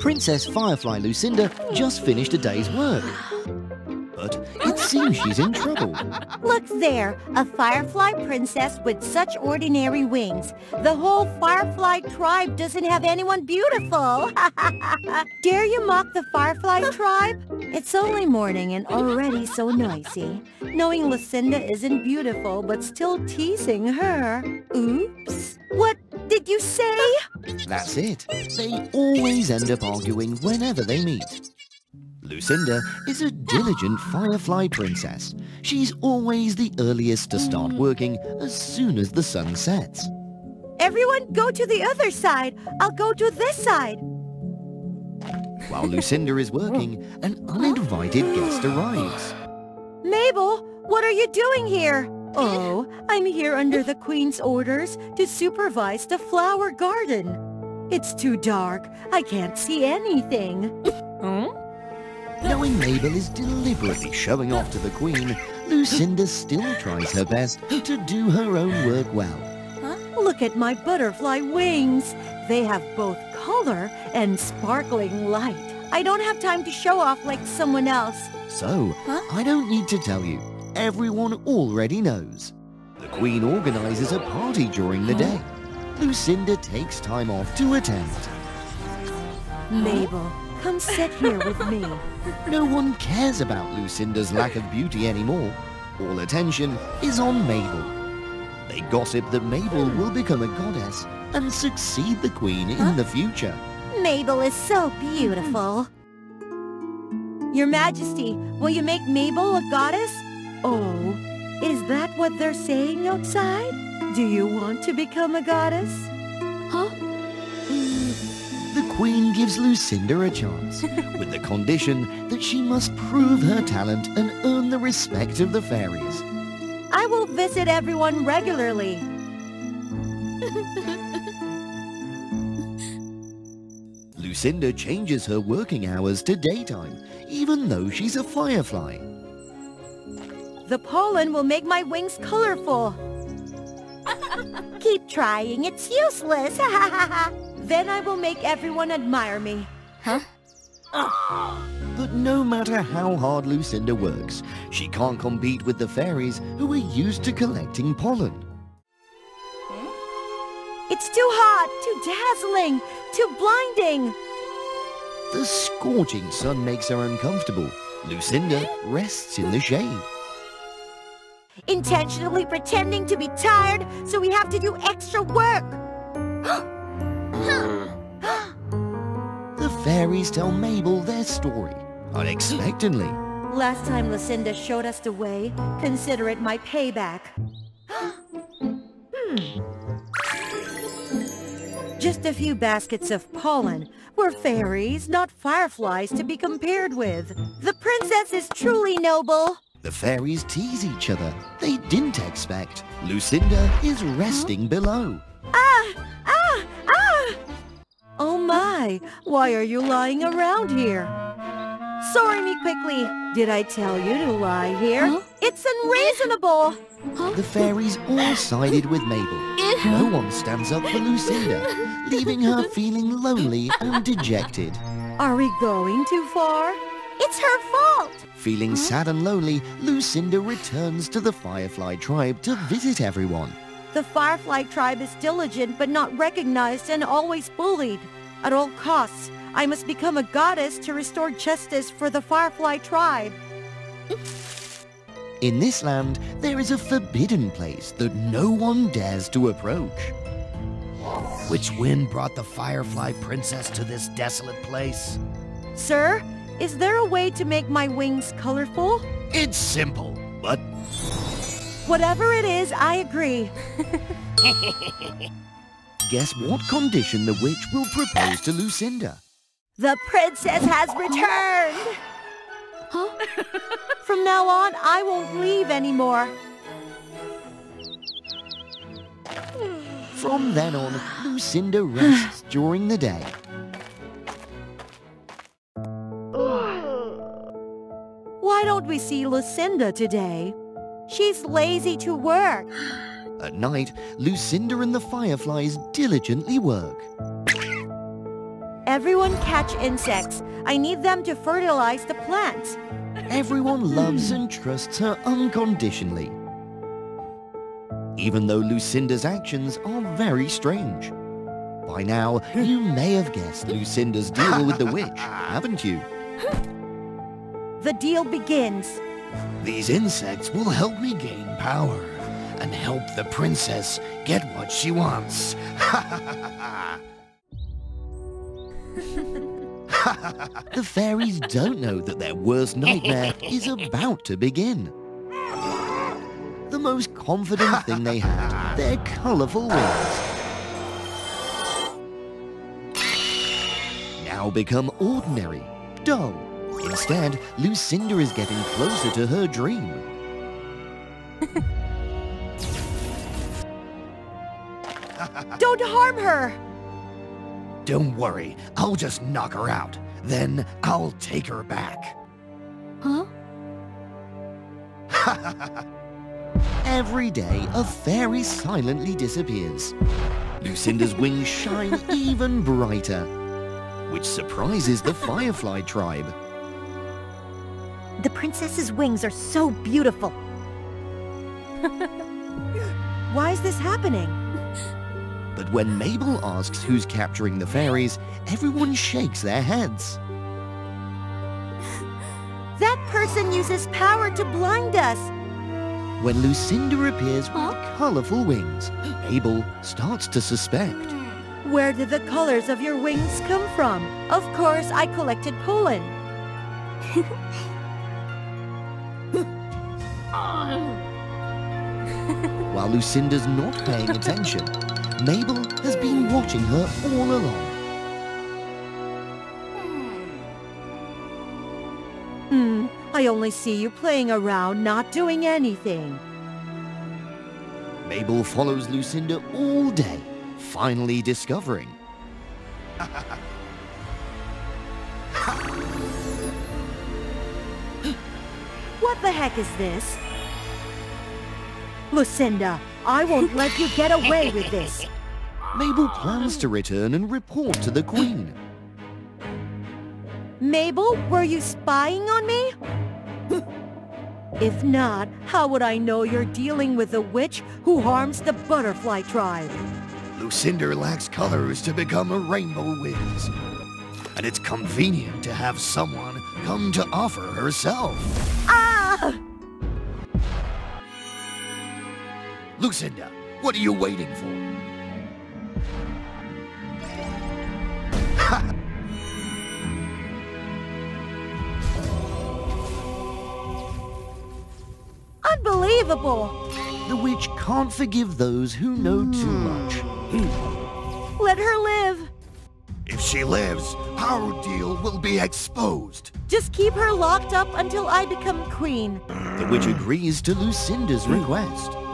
Princess Firefly Lucinda just finished a day's work. But seems she's in trouble. Look there, a firefly princess with such ordinary wings. The whole firefly tribe doesn't have anyone beautiful. Dare you mock the firefly tribe? It's only morning and already so noisy. Knowing Lucinda isn't beautiful but still teasing her. Oops. What did you say? That's it. They always end up arguing whenever they meet. Lucinda is a diligent firefly princess. She's always the earliest to start working as soon as the sun sets. Everyone go to the other side. I'll go to this side. While Lucinda is working, an uninvited guest arrives. Mabel, what are you doing here? Oh, oh I'm here under the Queen's orders to supervise the flower garden. It's too dark. I can't see anything. Hmm? Knowing Mabel is deliberately showing off to the Queen, Lucinda still tries her best to do her own work well. Look at my butterfly wings. They have both color and sparkling light. I don't have time to show off like someone else. So, I don't need to tell you. Everyone already knows. The Queen organizes a party during the day. Lucinda takes time off to attend. Mabel, come sit here with me. No one cares about Lucinda's lack of beauty anymore. All attention is on Mabel. They gossip that Mabel hmm. will become a goddess and succeed the Queen in the future. Mabel is so beautiful. Hmm. Your Majesty, will you make Mabel a goddess? Oh, is that what they're saying outside? Do you want to become a goddess? Huh? The Queen gives Lucinda a chance, with the condition that she must prove her talent and earn the respect of the fairies. I will visit everyone regularly. Lucinda changes her working hours to daytime, even though she's a firefly. The pollen will make my wings colorful. Keep trying, it's useless. Then I will make everyone admire me. Huh? Ah, but no matter how hard Lucinda works, she can't compete with the fairies who are used to collecting pollen. Hmm? It's too hot, too dazzling, too blinding. The scorching sun makes her uncomfortable. Lucinda rests in the shade. Intentionally pretending to be tired, so we have to do extra work. The fairies tell Mabel their story, unexpectedly. Last time Lucinda showed us the way, consider it my payback. hmm. Just a few baskets of pollen. We're fairies, not fireflies to be compared with. The princess is truly noble. The fairies tease each other. They didn't expect. Lucinda is resting below. Ah! Ah! Ah! Oh my! Why are you lying around here? Sorry me quickly. Did I tell you to lie here? Huh? It's unreasonable. The fairies all sided with Mabel. No one stands up for Lucinda, leaving her feeling lonely and dejected. Are we going too far? It's her fault. Feeling sad and lonely, Lucinda returns to the Firefly tribe to visit everyone. The Firefly tribe is diligent but not recognized and always bullied. At all costs, I must become a goddess to restore justice for the Firefly tribe. In this land, there is a forbidden place that no one dares to approach. Which wind brought the Firefly Princess to this desolate place? Sir, is there a way to make my wings colorful? It's simple, but Whatever it is, I agree. Guess what condition the witch will propose to Lucinda? The princess has returned! Huh? From now on, I won't leave anymore. From then on, Lucinda rests during the day. Why don't we see Lucinda today? She's lazy to work. At night, Lucinda and the Fireflies diligently work. Everyone catch insects. I need them to fertilize the plants. Everyone loves and trusts her unconditionally. Even though Lucinda's actions are very strange. By now, you may have guessed Lucinda's deal with the witch, haven't you? The deal begins. These insects will help me gain power and help the princess get what she wants. The fairies don't know that their worst nightmare is about to begin. The most confident thing they had, their colourful wings. Now become ordinary, dull. Instead, Lucinda is getting closer to her dream. Don't harm her! Don't worry, I'll just knock her out. Then I'll take her back. Huh? Every day, a fairy silently disappears. Lucinda's wings shine even brighter, which surprises the Firefly tribe. The princess's wings are so beautiful. Why is this happening? But when Mabel asks who's capturing the fairies, everyone shakes their heads. That person uses power to blind us. When Lucinda appears with Huh? colourful wings, Mabel starts to suspect. Where did the colors of your wings come from? Of course, I collected pollen. While Lucinda's not paying attention, Mabel has been watching her all along. Hmm, I only see you playing around, not doing anything. Mabel follows Lucinda all day, finally discovering. What the heck is this? Lucinda, I won't let you get away with this. Mabel plans to return and report to the Queen. Mabel, were you spying on me? If not, how would I know you're dealing with a witch who harms the butterfly tribe? Lucinda lacks colors to become a rainbow wings. And it's convenient to have someone come to offer herself. Ah! Lucinda, what are you waiting for? Unbelievable! The witch can't forgive those who know too hmm. much. Hmm. Let her live. If she lives, our deal will be exposed. Just keep her locked up until I become queen. The witch agrees to Lucinda's hmm. request.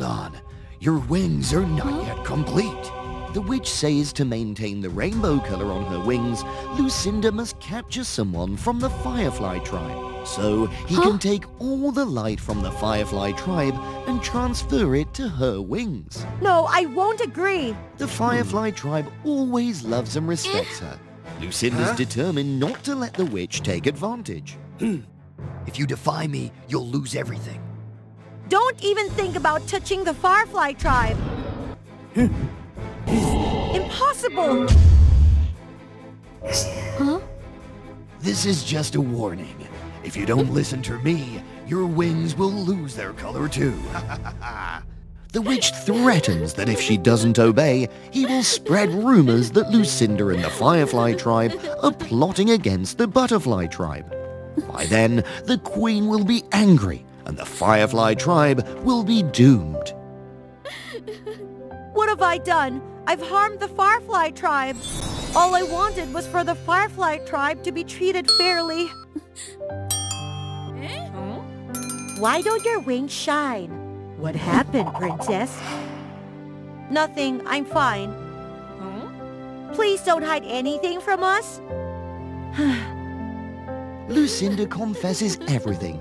Hold on. Your wings are not yet complete. The witch says to maintain the rainbow color on her wings, Lucinda must capture someone from the Firefly tribe. So he Huh? can take all the light from the Firefly tribe and transfer it to her wings. No, I won't agree. The Firefly tribe always loves and respects her. Lucinda's Huh? determined not to let the witch take advantage. Hmm. If you defy me, you'll lose everything. Don't even think about touching the Firefly tribe. Impossible! Huh? This is just a warning. If you don't listen to me, your wings will lose their color too. The witch threatens that if she doesn't obey, he will spread rumors that Lucinda and the Firefly tribe are plotting against the Butterfly tribe. By then, the Queen will be angry and the Firefly tribe will be doomed. What have I done? I've harmed the Firefly tribe. All I wanted was for the Firefly tribe to be treated fairly. Eh? Why don't your wings shine? What happened, princess? Nothing. I'm fine. Please don't hide anything from us. Lucinda confesses everything.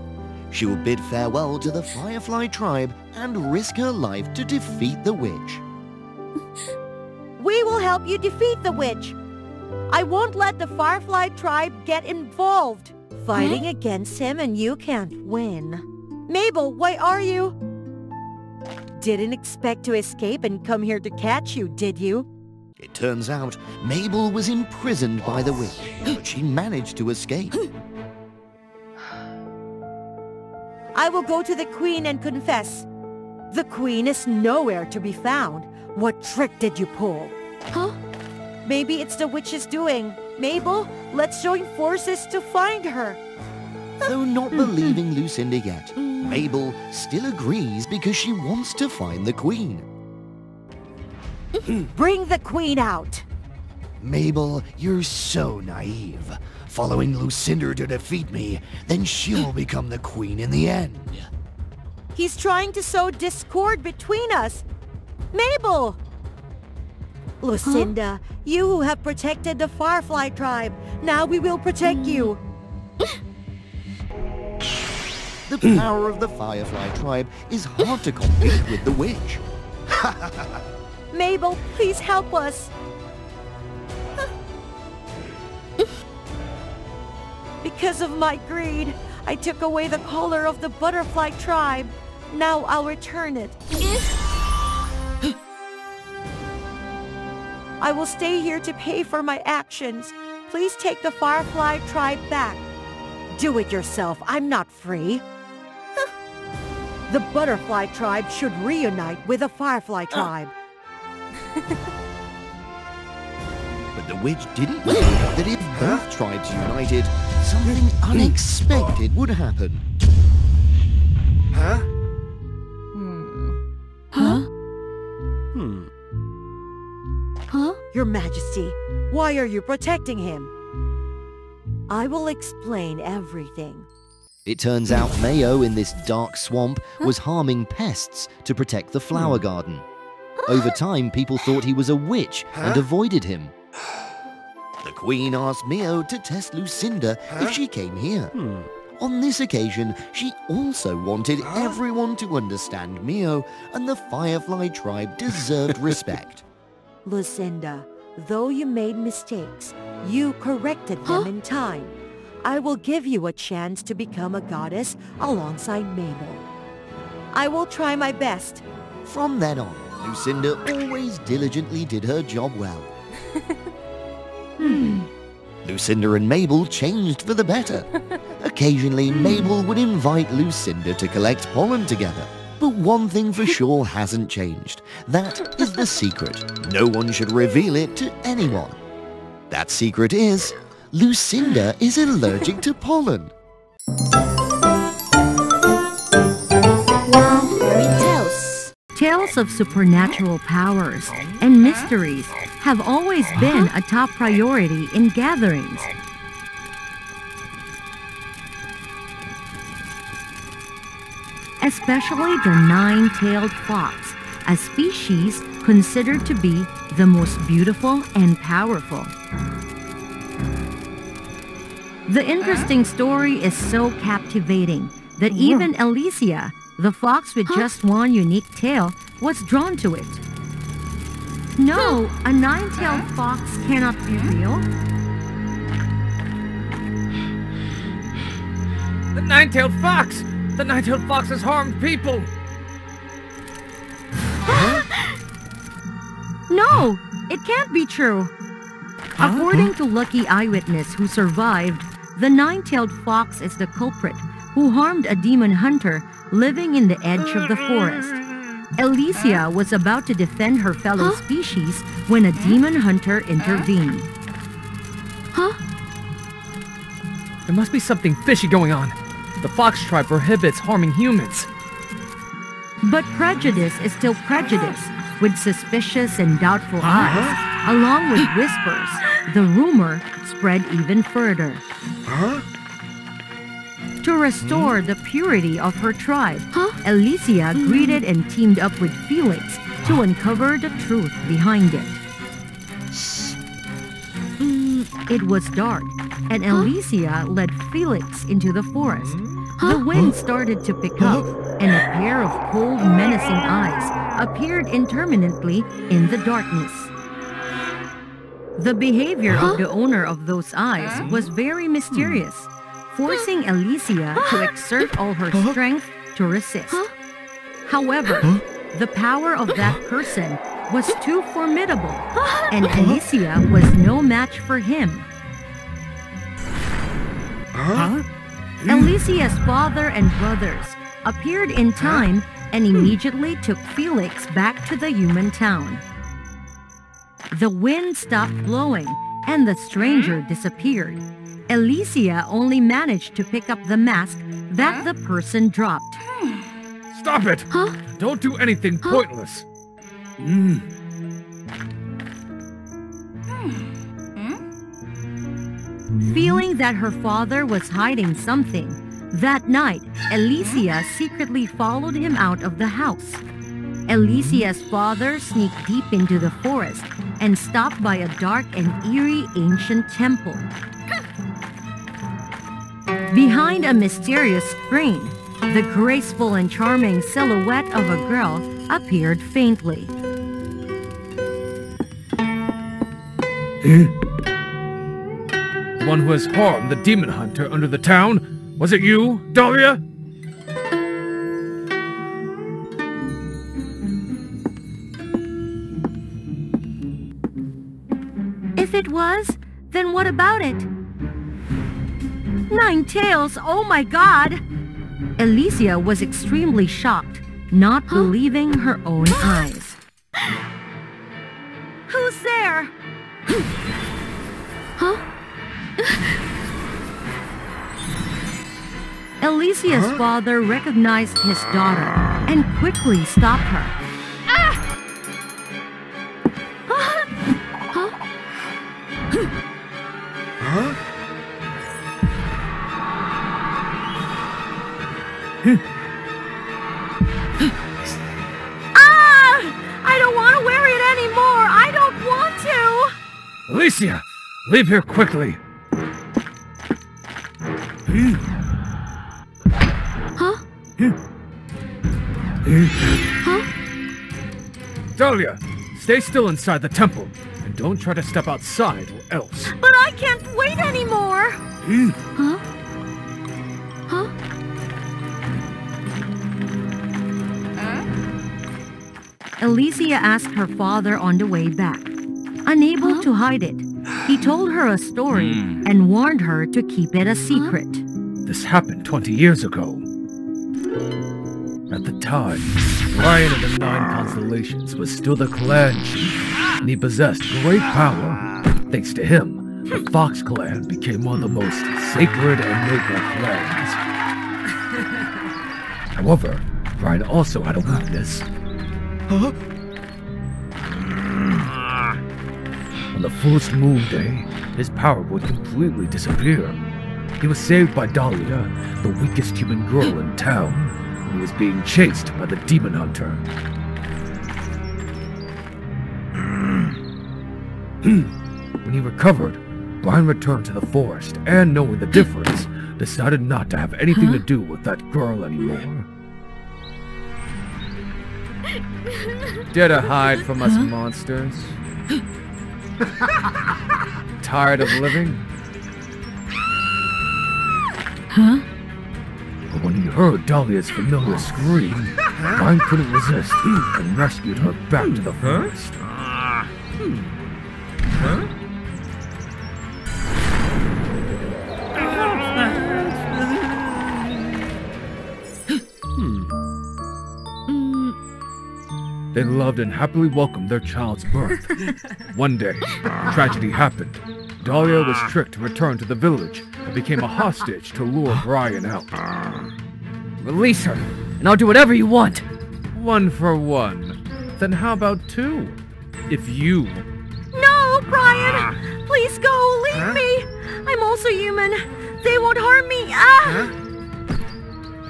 She will bid farewell to the Firefly tribe and risk her life to defeat the witch. We will help you defeat the witch. I won't let the Firefly tribe get involved. Fighting hmm? against him and you can't win. Mabel, why are you? Didn't expect to escape and come here to catch you, did you? It turns out Mabel was imprisoned by the witch, but she managed to escape. I will go to the queen and confess. The queen is nowhere to be found. What trick did you pull? Huh? Maybe it's the witch's doing. Mabel, let's join forces to find her. Though not hmm. believing Lucinda yet, hmm. Mabel still agrees because she wants to find the queen. Bring the queen out. Mabel, you're so naive. Following Lucinda to defeat me, then she'll become the queen in the end. He's trying to sow discord between us. Mabel! Lucinda, you who have protected the Firefly tribe, now we will protect you. The power of the Firefly tribe is hard to compete with the witch. Mabel, please help us. Because of my greed, I took away the color of the butterfly tribe. Now I'll return it. I will stay here to pay for my actions. Please take the Firefly tribe back. Do it yourself. I'm not free. the Butterfly tribe should reunite with the Firefly uh. tribe. But the witch didn't know that if both tribes united, something unexpected would happen. Huh? Hmm. Huh? Your Majesty, why are you protecting him? I will explain everything. It turns out Mayo in this dark swamp was harming pests to protect the flower garden. Over time, people thought he was a witch and avoided him. The queen asked Mio to test Lucinda if she came here. Hmm. On this occasion, she also wanted everyone to understand Mio and the Firefly tribe deserved respect. Lucinda, though you made mistakes, you corrected them Huh? in time. I will give you a chance to become a goddess alongside Mabel. I will try my best. From then on, Lucinda always diligently did her job well. Hmm. Lucinda and Mabel changed for the better. Occasionally, hmm. Mabel would invite Lucinda to collect pollen together. But one thing for sure hasn't changed. That is the secret. No one should reveal it to anyone. That secret is, Lucinda is allergic to pollen. tales. Of supernatural powers and mysteries have always been a top priority in gatherings. Especially the nine-tailed fox, a species considered to be the most beautiful and powerful. The interesting story is so captivating that mm-hmm. even Alicia, the fox with just one unique tail, was drawn to it. No, a nine-tailed fox cannot be real. The nine-tailed fox! The nine-tailed fox has harmed people! No, it can't be true. According to Lucky Eyewitness who survived, the nine-tailed fox is the culprit who harmed a demon hunter living in the edge of the forest. Alicia was about to defend her fellow species when a demon hunter intervened. Huh? There must be something fishy going on. The fox tribe prohibits harming humans. But prejudice is still prejudice, with suspicious and doubtful eyes, along with whispers. The rumor spread even further. To restore hmm? the purity of her tribe, Huh? Alicia hmm. greeted and teamed up with Felix to uncover the truth behind it. Hmm. It was dark, and Alicia led Felix into the forest. The wind started to pick up, and a pair of cold, menacing eyes appeared intermittently in the darkness. The behavior of the owner of those eyes was very mysterious, forcing Alicia to exert all her strength to resist. However, the power of that person was too formidable, and Alicia was no match for him. Hmm. Alicia's father and brothers appeared in time and hmm. immediately took Felix back to the human town. The wind stopped blowing and the stranger hmm? disappeared. Alicia only managed to pick up the mask that the person dropped. Stop it! Huh? Don't do anything pointless. Hmm. Hmm. Feeling that her father was hiding something, that night, Alicia secretly followed him out of the house. Alicia's father sneaked deep into the forest and stopped by a dark and eerie ancient temple. Behind a mysterious screen, the graceful and charming silhouette of a girl appeared faintly. The one who has harmed the demon hunter under the town? Was it you, Dahlia? If it was, then what about it? Nine tails, oh my god! Alicia was extremely shocked, not believing her own eyes. Who's there? Huh? Alicia's father recognized his daughter and quickly stopped her. Ah! I don't want to wear it anymore! I don't want to! Alicia! Leave here quickly! Huh? Huh? Dahlia, stay still inside the temple, and don't try to step outside or else. But I can't wait anymore! Huh? Huh? Alicia asked her father on the way back. Unable to hide it, he told her a story hmm. and warned her to keep it a secret. This happened 20 years ago. At the time, Brian of the Nine Constellations was still the clan chief, and he possessed great power. Thanks to him, the Fox clan became one of the most sacred and noble clans. However, Brian also had a weakness. On the fullest moon day, his power would completely disappear. He was saved by Dahlia, the weakest human girl in town, who was being chased by the demon hunter. when he recovered, Brian returned to the forest and, knowing the difference, decided not to have anything to do with that girl anymore. Dare to hide from us monsters? Tired of living? Huh? But when he heard Dahlia's familiar scream, Brian couldn't resist and rescued her back to the forest. They loved and happily welcomed their child's birth. One day, tragedy happened. Dahlia was tricked to return to the village and became a hostage to lure Brian out. Release her, and I'll do whatever you want. One for one. Then how about two? If you No, Brian! Please go, leave me! I'm also human. They won't harm me. Ah!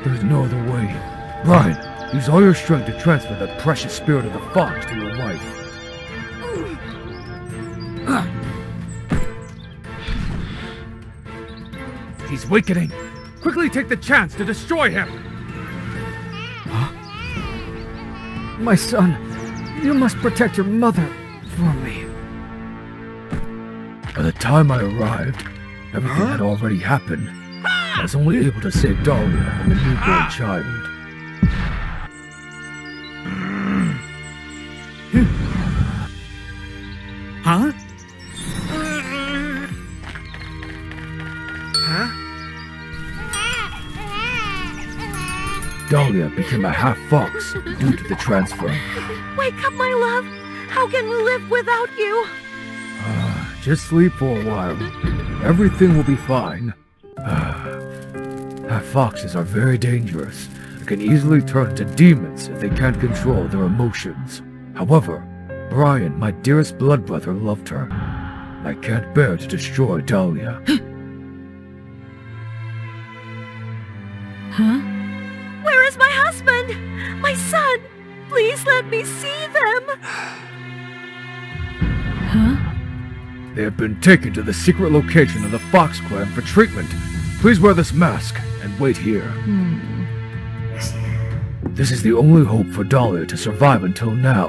There's no other way. Brian, use all your strength to transfer that precious spirit of the fox to your wife. He's weakening. Quickly take the chance to destroy him. My son, you must protect your mother for me. By the time I arrived, everything had already happened. I was only able to save Dahlia and the newborn ah! child. Dahlia became a half fox due to the transfer. Wake up, my love. How can we live without you? Ah, just sleep for a while. Everything will be fine. Half foxes are very dangerous and can easily turn into demons if they can't control their emotions. However, Brian, my dearest blood brother, loved her. I can't bear to destroy Dahlia. Huh? Where is my son? Please let me see them. Huh? They have been taken to the secret location of the Fox Clan for treatment. Please wear this mask and wait here. Hmm. This is the only hope for Dahlia to survive until now,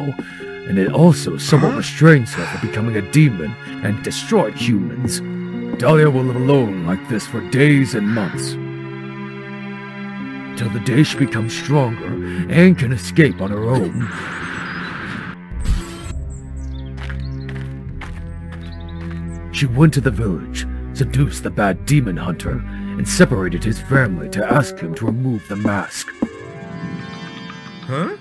and it also somewhat restrains her from becoming a demon and destroy humans. Dahlia will live alone like this for days and months. Till the day she becomes stronger and can escape on her own. She went to the village, seduced the bad demon hunter, and separated his family to ask him to remove the mask. Huh?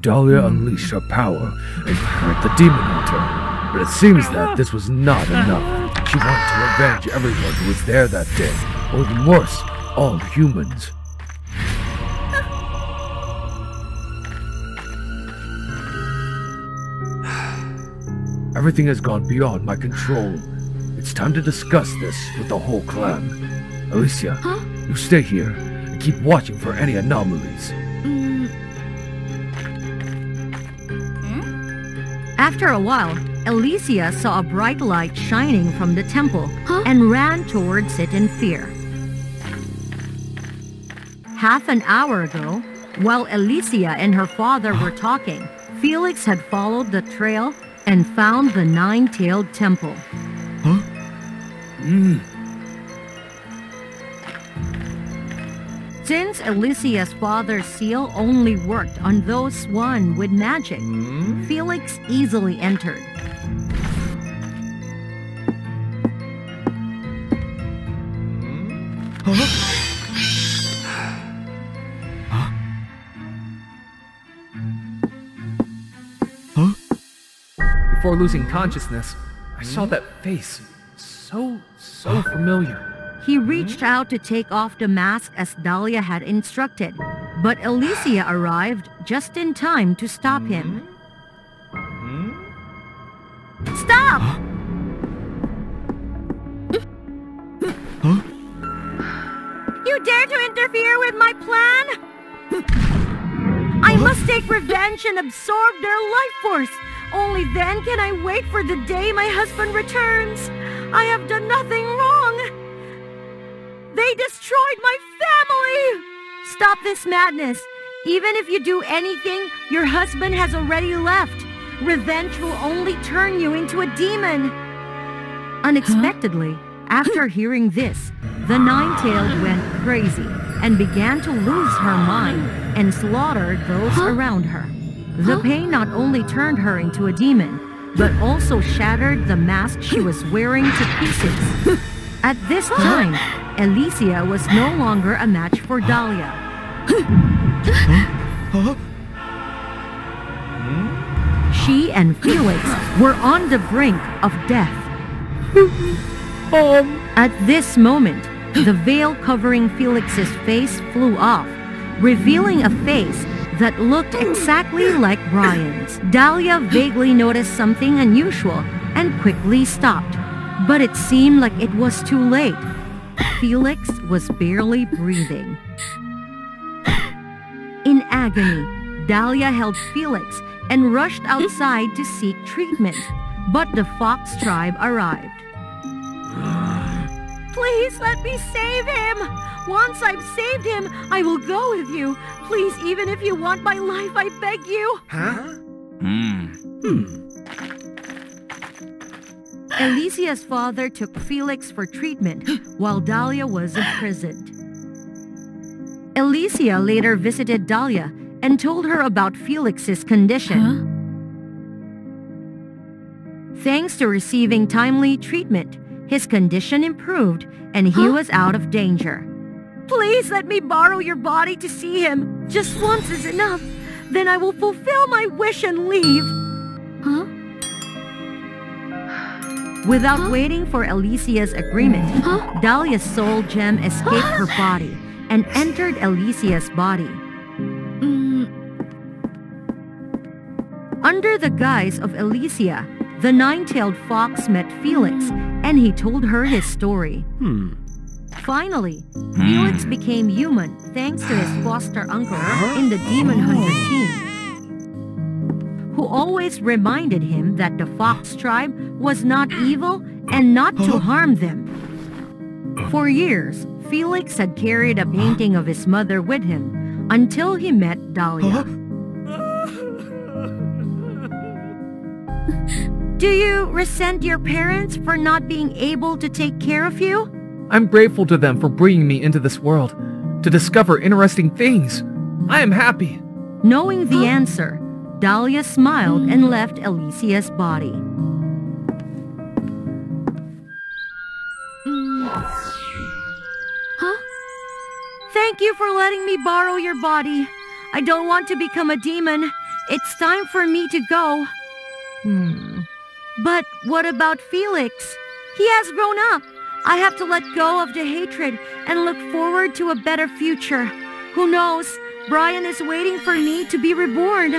Dahlia unleashed her power and conquered the demon hunter, but it seems that this was not enough. She wanted to revenge everyone who was there that day, or even worse, all humans. Everything has gone beyond my control. It's time to discuss this with the whole clan. Alicia, you stay here and keep watching for any anomalies. Mm. Hmm? After a while, Alicia saw a bright light shining from the temple and ran towards it in fear. Half an hour ago, while Alicia and her father were talking, Felix had followed the trail and found the nine-tailed temple. Hmm. Since Alicia's father's seal only worked on those one with magic, hmm? Felix easily entered. Before losing consciousness, I saw hmm? that face. So, so familiar. He reached hmm? out to take off the mask as Dahlia had instructed, but Alicia arrived just in time to stop him. Hmm? Stop! You dare to interfere with my plan? I must take revenge and absorb their life force. Only then can I wait for the day my husband returns. I have done nothing wrong. They destroyed my family! Stop this madness. Even if you do anything, your husband has already left. Revenge will only turn you into a demon. Unexpectedly, after hearing this, the nine-tailed went crazy and began to lose her mind and slaughtered those around her. The pain not only turned her into a demon, but also shattered the mask she was wearing to pieces. At this time, Alicia was no longer a match for Dahlia. She and Felix were on the brink of death. Um. At this moment, the veil covering Felix's face flew off, revealing a face that looked exactly like Brian's. Dahlia vaguely noticed something unusual and quickly stopped, but it seemed like it was too late. Felix was barely breathing. In agony, Dahlia held Felix and rushed outside to seek treatment, but the fox tribe arrived. Please let me save him! Once I've saved him, I will go with you. Please, even if you want my life, I beg you. Huh? Hmm. Hmm. Alicia's father took Felix for treatment while Dahlia was imprisoned. Alicia later visited Dahlia and told her about Felix's condition. Huh? Thanks to receiving timely treatment, his condition improved and he Huh? was out of danger. Please let me borrow your body to see him. Just once is enough. Then I will fulfill my wish and leave. Huh? Without Huh? waiting for Alicia's agreement, Huh? Dahlia's soul gem escaped her body and entered Alicia's body. Mm, Under the guise of Alicia, the nine-tailed fox met Felix and he told her his story. Hmm. Finally, hmm. Felix became human thanks to his foster uncle in the Demon Hunter team, who always reminded him that the fox tribe was not evil and not to harm them. For years, Felix had carried a painting of his mother with him until he met Dahlia. Do you resent your parents for not being able to take care of you? I'm grateful to them for bringing me into this world to discover interesting things. I am happy. Knowing the answer, Dahlia smiled and left Alicia's body. mm. Huh? Thank you for letting me borrow your body. I don't want to become a demon. It's time for me to go. Hmm. But what about Felix? He has grown up. I have to let go of the hatred and look forward to a better future. Who knows? Brian is waiting for me to be reborn.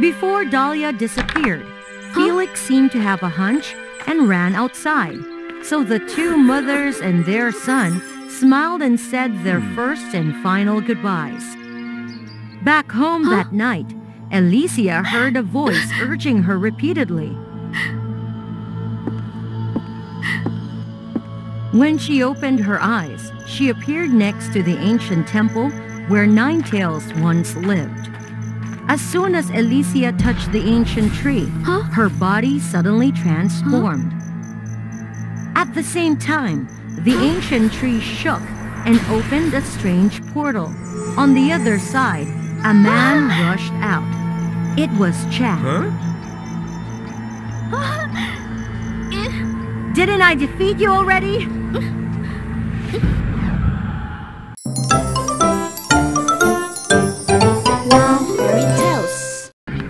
Before Dahlia disappeared, Felix seemed to have a hunch and ran outside. So the two mothers and their son smiled and said their hmm. first and final goodbyes. Back home that night, Alicia heard a voice urging her repeatedly. When she opened her eyes, she appeared next to the ancient temple where Nine Tails once lived. As soon as Alicia touched the ancient tree, Huh? her body suddenly transformed. At the same time, the ancient tree shook and opened a strange portal. On the other side, a man rushed out. It was Chad. Didn't I defeat you already?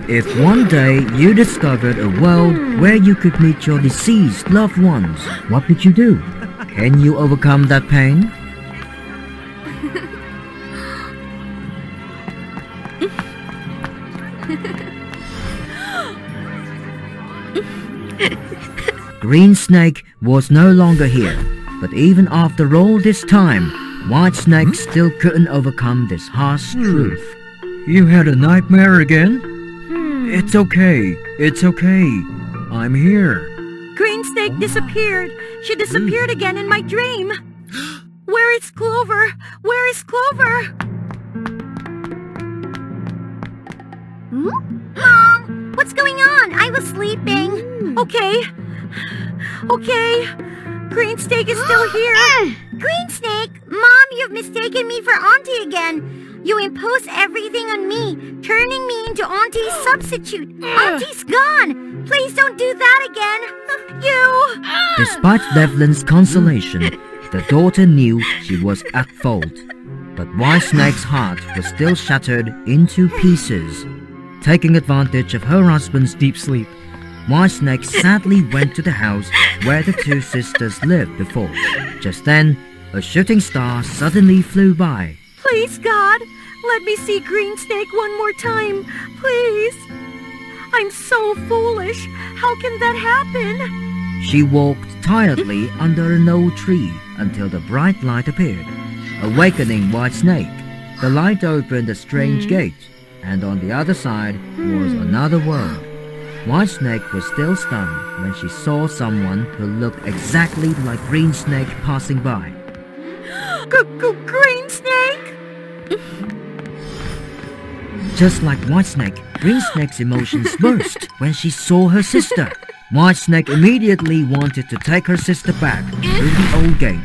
If one day you discovered a world hmm. where you could meet your deceased loved ones, what would you do? Can you overcome that pain? Green Snake was no longer here, but even after all this time, White Snake hmm? still couldn't overcome this harsh hmm. truth. You had a nightmare again? Hmm. It's okay. It's okay. I'm here. Green Snake oh. disappeared. She disappeared again in my dream. Where is Clover? Where is Clover? Mom, what's going on? I was sleeping. Okay. Okay. Green Snake is still here. Ah! Green Snake, Mom, you've mistaken me for Auntie again. You impose everything on me, turning me into Auntie's substitute. Ah! Auntie's gone. Please don't do that again. You. Ah! Despite Devlin's consolation, the daughter knew she was at fault. But White Snake's heart was still shattered into pieces. Taking advantage of her husband's deep sleep, White Snake sadly went to the house where the two sisters lived before. Just then, a shooting star suddenly flew by. Please, God, let me see Green Snake one more time. Please. I'm so foolish. How can that happen? She walked tiredly under an old tree until the bright light appeared. Awakening White Snake, the light opened a strange hmm. gate, and on the other side was hmm. another world. White Snake was still stunned when she saw someone who looked exactly like Green Snake passing by. Green Snake? Just like White Snake, Green Snake's emotions burst when she saw her sister. White Snake immediately wanted to take her sister back through the old gate,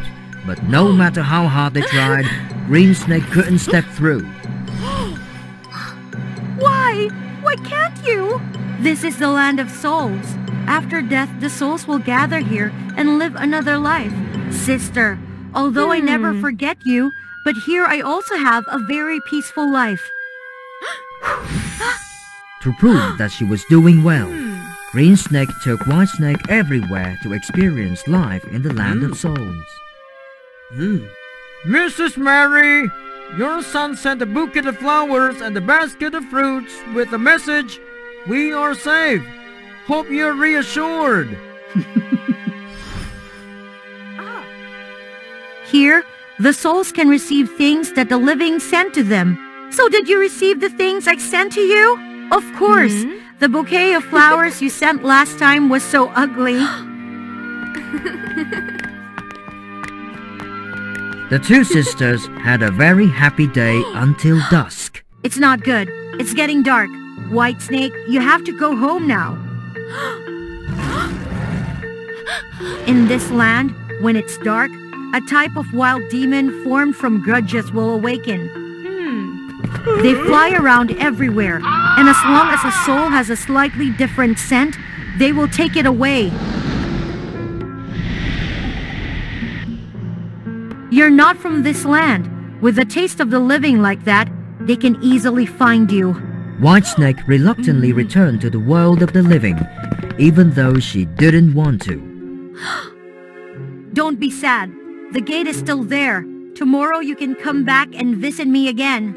but no matter how hard they tried, Green Snake couldn't step through. Why? Why can't you? This is the land of souls. After death, the souls will gather here and live another life. Sister, although I never Hmm. forget you, but here I also have a very peaceful life. To prove that she was doing well, hmm. Greensnake took White Snake everywhere to experience life in the land of hmm. souls. Hmm. Mrs. Mary, your son sent a bouquet of flowers and a basket of fruits with the message, We are safe. Hope you're reassured. Ah. Here, the souls can receive things that the living sent to them. So did you receive the things I sent to you? Of course. Hmm? The bouquet of flowers you sent last time was so ugly. The two sisters had a very happy day until dusk. It's not good. It's getting dark. White Snake, you have to go home now. In this land, when it's dark, a type of wild demon formed from grudges will awaken. Hmm. They fly around everywhere, and as long as a soul has a slightly different scent, they will take it away. You're not from this land. With a taste of the living like that, they can easily find you. White Snake reluctantly mm. returned to the world of the living, even though she didn't want to. Don't be sad. The gate is still there. Tomorrow you can come back and visit me again.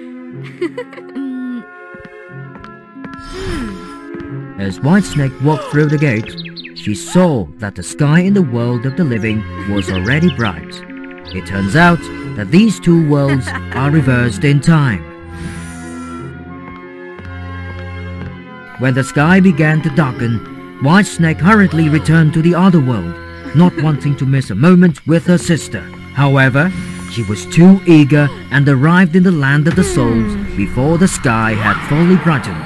As Whitesnake walked through the gate, she saw that the sky in the world of the living was already bright. It turns out that these two worlds are reversed in time. When the sky began to darken, Whitesnake hurriedly returned to the other world, not wanting to miss a moment with her sister. However, she was too eager and arrived in the land of the souls hmm. before the sky had fully brightened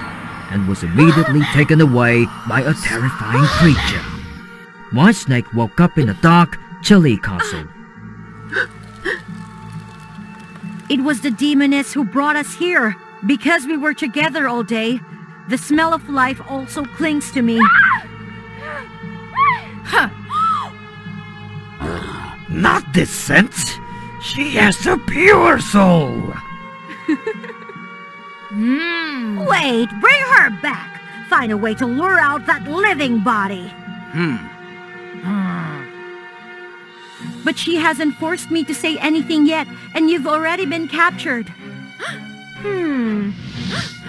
and was immediately taken away by a terrifying creature. Whitesnake woke up in a dark, chilly castle. It was the demoness who brought us here. Because we were together all day, the smell of life also clings to me. huh. Not this sense. She has a pure soul. Hmm. Wait, bring her back. Find a way to lure out that living body. Hmm. Hmm. But she hasn't forced me to say anything yet, and you've already been captured. hmm.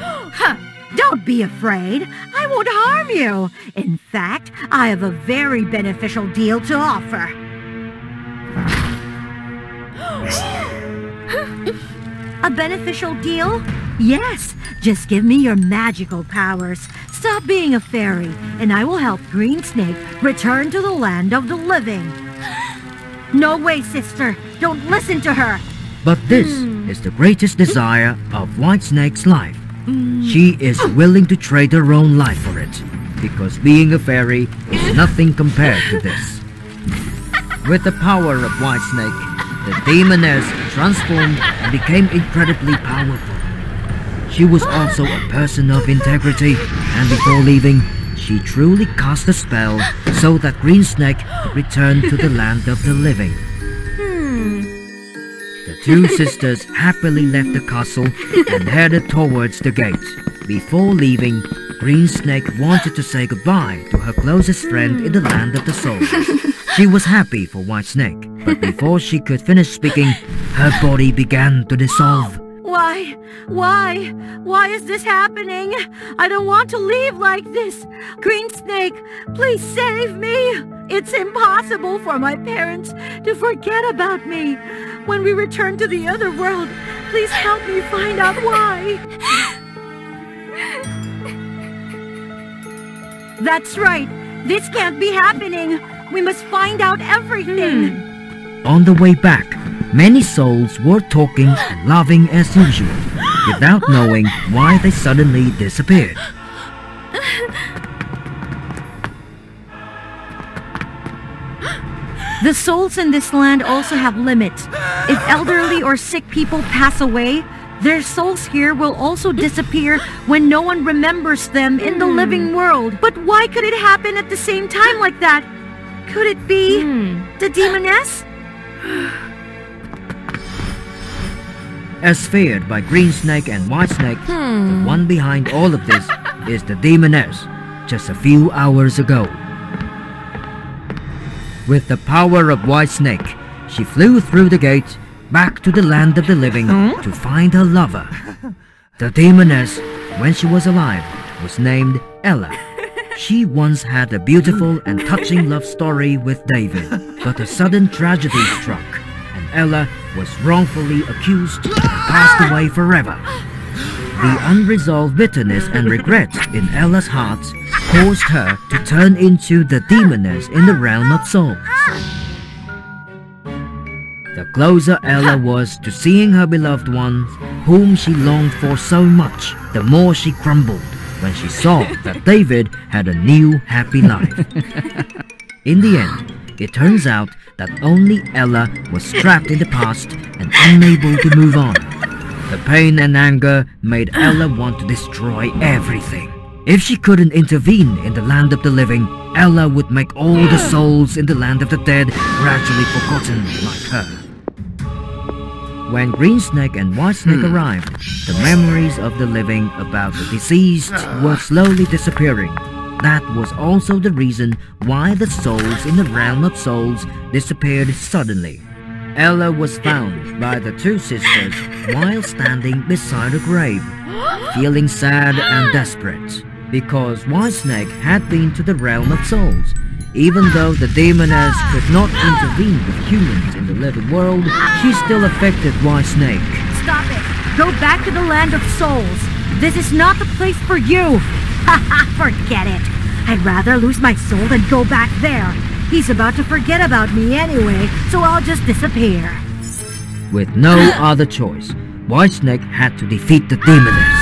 Huh. Don't be afraid. I won't harm you. In fact, I have a very beneficial deal to offer. A beneficial deal? Yes, just give me your magical powers. Stop being a fairy, and I will help Greensnake return to the land of the living. No way, sister. Don't listen to her. But this hmm. is the greatest desire of Whitesnake's life. Hmm. She is willing to trade her own life for it, because being a fairy is nothing compared to this. With the power of Whitesnake, the demoness transformed and became incredibly powerful. She was also a person of integrity, and before leaving, she truly cast a spell so that Greensnake could return to the land of the living. Hmm. The two sisters happily left the castle and headed towards the gate. Before leaving, Greensnake wanted to say goodbye to her closest friend in the land of the souls. She was happy for White Snake, but before she could finish speaking, her body began to dissolve. Why? Why? Why is this happening? I don't want to leave like this. Green Snake, please save me. It's impossible for my parents to forget about me. When we return to the other world, please help me find out why. That's right. This can't be happening. We must find out everything. Hmm. On the way back, many souls were talking and laughing as usual, without knowing why they suddenly disappeared. The souls in this land also have limits. If elderly or sick people pass away, their souls here will also disappear when no one remembers them in the living hmm. world. But why could it happen at the same time like that? Could it be hmm. the demoness? As feared by Green Snake and White Snake, the hmm. one behind all of this is the Demoness, just a few hours ago. With the power of White Snake, she flew through the gate back to the land of the living hmm? to find her lover. The Demoness, when she was alive, was named Ella. She once had a beautiful and touching love story with David, but a sudden tragedy struck, and Ella was wrongfully accused and passed away forever. The unresolved bitterness and regret in Ella's heart caused her to turn into the demoness in the realm of souls. The closer Ella was to seeing her beloved ones, whom she longed for so much, the more she crumbled when she saw that David had a new happy life. In the end, it turns out that only Ella was trapped in the past and unable to move on. The pain and anger made Ella want to destroy everything. If she couldn't intervene in the land of the living, Ella would make all the souls in the land of the dead gradually forgotten like her. When Green Snake and White Snake hmm. arrived, the memories of the living about the deceased ah. were slowly disappearing. That was also the reason why the souls in the realm of souls disappeared suddenly. Ella was found by the two sisters while standing beside a grave, feeling sad and desperate, because White Snake had been to the realm of souls. Even though the demoness could not intervene with humans in the living world, she still affected White Snake. Stop it! Go back to the land of souls. This is not the place for you. Ha ha! Forget it. I'd rather lose my soul than go back there. He's about to forget about me anyway, so I'll just disappear. With no other choice, White Snake had to defeat the demoness.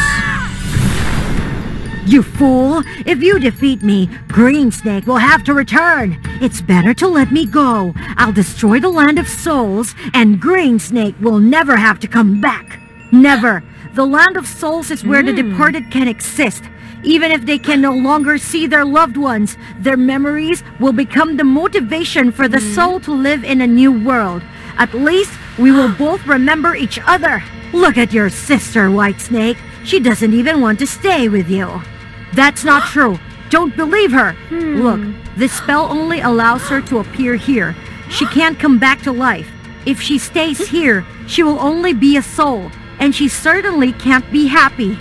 You fool! If you defeat me, Green Snake will have to return. It's better to let me go. I'll destroy the land of souls, and Green Snake will never have to come back. Never. The land of souls is where the hmm. departed can exist. Even if they can no longer see their loved ones, their memories will become the motivation for the hmm. soul to live in a new world. At least, we will both remember each other. Look at your sister, White Snake. She doesn't even want to stay with you. That's not true. Don't believe her. Hmm. Look, this spell only allows her to appear here. She can't come back to life. If she stays hmm. here, she will only be a soul, and she certainly can't be happy.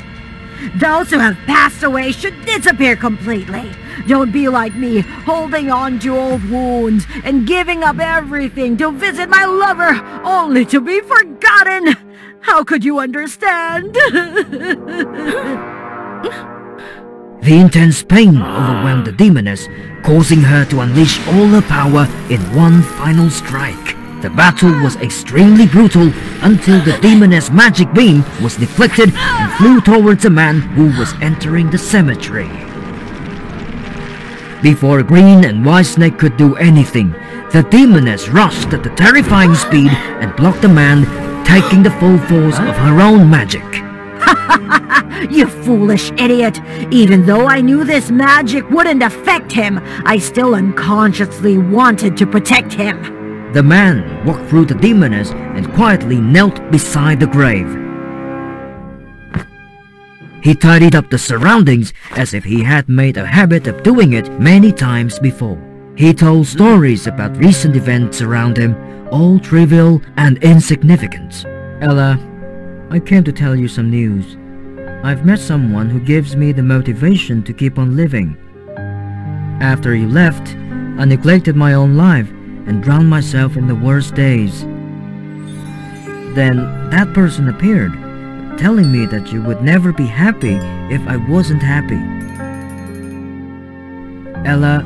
Those who have passed away should disappear completely. Don't be like me, holding on to old wounds and giving up everything to visit my lover, only to be forgotten. How could you understand? The intense pain overwhelmed the demoness, causing her to unleash all her power in one final strike. The battle was extremely brutal until the demoness magic beam was deflected and flew towards a man who was entering the cemetery. Before Green and White Snake could do anything, the demoness rushed at a terrifying speed and blocked the man, taking the full force of her own magic. You foolish idiot! Even though I knew this magic wouldn't affect him, I still unconsciously wanted to protect him. The man walked through the demoness and quietly knelt beside the grave. He tidied up the surroundings as if he had made a habit of doing it many times before. He told stories about recent events around him, all trivial and insignificant. Ella, I came to tell you some news. I've met someone who gives me the motivation to keep on living. After you left, I neglected my own life and drowned myself in the worst days. Then that person appeared, telling me that you would never be happy if I wasn't happy. Ella,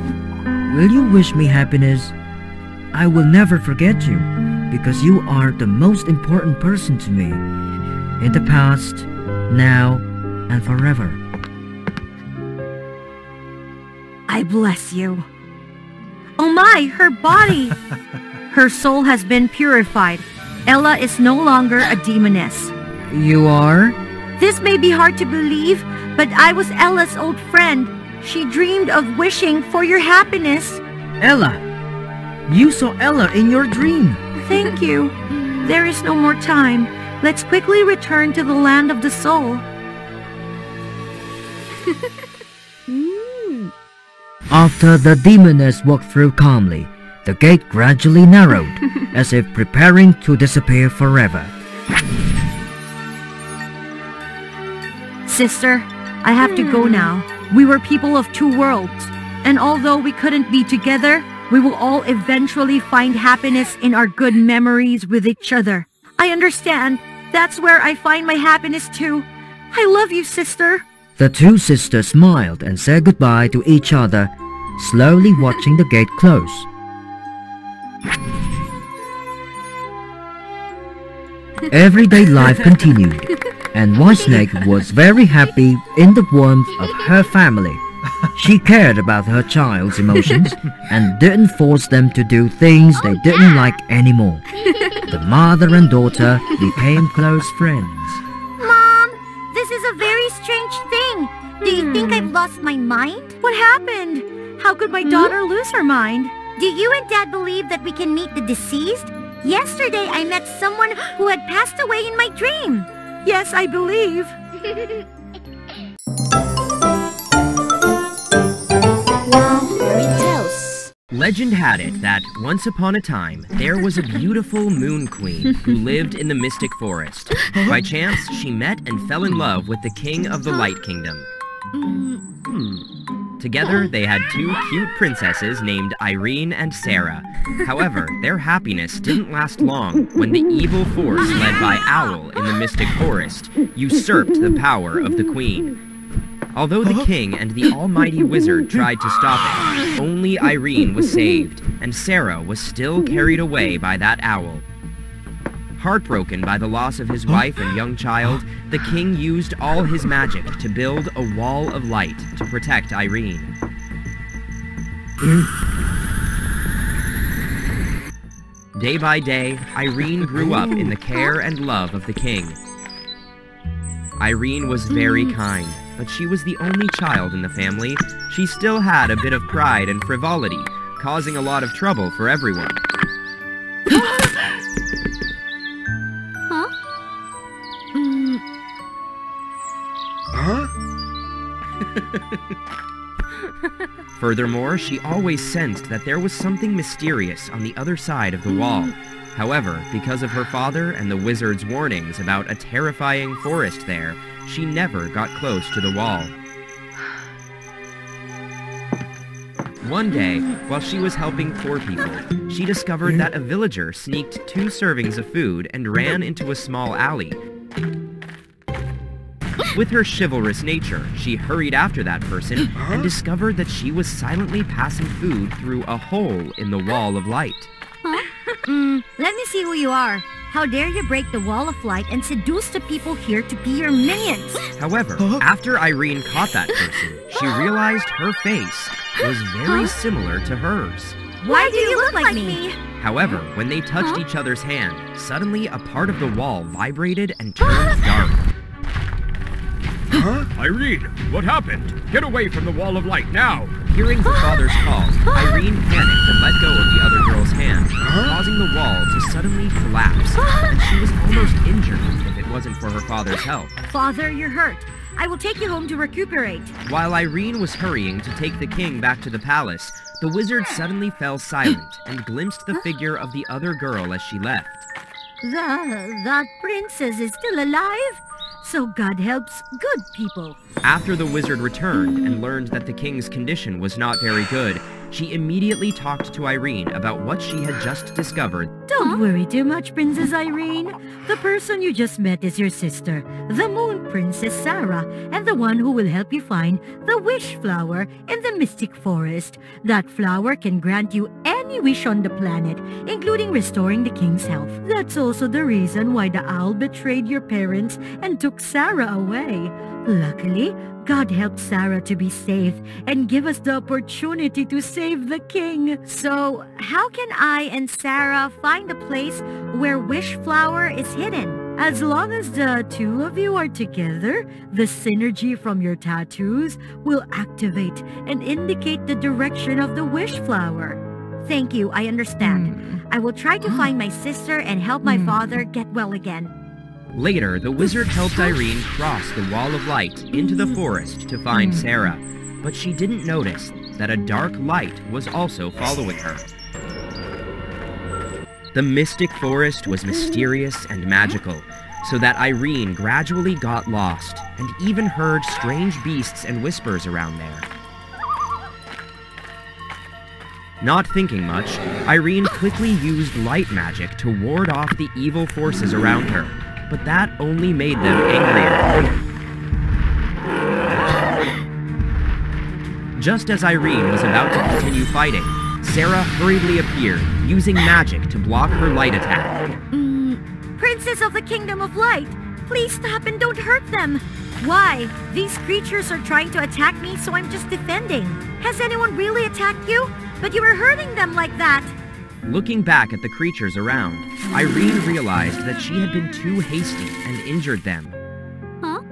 will you wish me happiness? I will never forget you, because you are the most important person to me, in the past, now, and forever. I bless you. Oh my, her body! her soul has been purified. Ella is no longer a demoness. You are? This may be hard to believe, but I was Ella's old friend. She dreamed of wishing for your happiness. Ella! You saw Ella in your dream. Thank you. There is no more time. Let's quickly return to the land of the soul. After the demoness walked through calmly, the gate gradually narrowed, as if preparing to disappear forever. Sister, I have to go hmm. now. We were people of two worlds. And although we couldn't be together, we will all eventually find happiness in our good memories with each other. I understand. That's where I find my happiness too. I love you, sister. The two sisters smiled and said goodbye to each other, slowly watching the gate close. Everyday life continued, and White Snake was very happy in the warmth of her family. She cared about her child's emotions and didn't force them to do things they oh, didn't like anymore. The mother and daughter became close friends. Mom, this is a very strange thing. Do you think hmm. I've lost my mind? What happened? How could my hmm? daughter lose her mind? Do you and Dad believe that we can meet the deceased? Yesterday, I met someone who had passed away in my dream. Yes, I believe. Legend had it that once upon a time there was a beautiful moon queen who lived in the mystic forest. By chance, she met and fell in love with the king of the Light Kingdom. Together, they had two cute princesses named Irene and Sarah. However, their happiness didn't last long when the evil force led by Owl in the mystic forest usurped the power of the queen. Although the king and the almighty wizard tried to stop it, only Irene was saved, and Sarah was still carried away by that owl. Heartbroken by the loss of his wife and young child, the king used all his magic to build a wall of light to protect Irene. Day by day, Irene grew up in the care and love of the king. Irene was very kind, but she was the only child in the family. She still had a bit of pride and frivolity, causing a lot of trouble for everyone. Huh? Mm, Furthermore, she always sensed that there was something mysterious on the other side of the wall. However, because of her father and the wizard's warnings about a terrifying forest there, she never got close to the wall. One day, while she was helping poor people, she discovered that a villager sneaked two servings of food and ran into a small alley. With her chivalrous nature, she hurried after that person and discovered that she was silently passing food through a hole in the wall of light. Mm, let me see who you are. How dare you break the wall of light and seduce the people here to be your minions? However, after Irene caught that person, she realized her face was very similar to hers. Why do you look like me? However, when they touched each other's hand, suddenly a part of the wall vibrated and turned dark. Irene, what happened? Get away from the wall of light now! Hearing her father's call, Irene panicked and let go of the other girl's hand, causing the wall to suddenly collapse. She was almost injured if it wasn't for her father's help. Father, you're hurt. I will take you home to recuperate. While Irene was hurrying to take the king back to the palace, the wizard suddenly fell silent and glimpsed the figure of the other girl as she left. The, that princess is still alive? So God helps good people. After the wizard returned and learned that the king's condition was not very good, she immediately talked to Irene about what she had just discovered. Don't worry too much, Princess Irene. The person you just met is your sister, the Moon Princess Sarah, and the one who will help you find the Wish Flower in the Mystic Forest. That flower can grant you any any wish on the planet, including restoring the king's health. That's also the reason why the owl betrayed your parents and took Sarah away. Luckily, God helped Sarah to be safe and give us the opportunity to save the king. So, how can I and Sarah find a place where Wish Flower is hidden? As long as the two of you are together, the synergy from your tattoos will activate and indicate the direction of the wish flower. Thank you, I understand. Hmm. I will try to find my sister and help my hmm. father get well again. Later, the wizard helped Irene cross the wall of light into the hmm. forest to find Sarah, but she didn't notice that a dark light was also following her. The mystic forest was mysterious and magical, so that Irene gradually got lost and even heard strange beasts and whispers around there. Not thinking much, Irene quickly used light magic to ward off the evil forces around her, but that only made them angrier. Just as Irene was about to continue fighting, Sarah hurriedly appeared, using magic to block her light attack. Mm, Princess of the Kingdom of Light, please stop and don't hurt them. Why? These creatures are trying to attack me, so I'm just defending. Has anyone really attacked you? But you were hurting them like that. Looking back at the creatures around, Irene realized that she had been too hasty and injured them. Huh?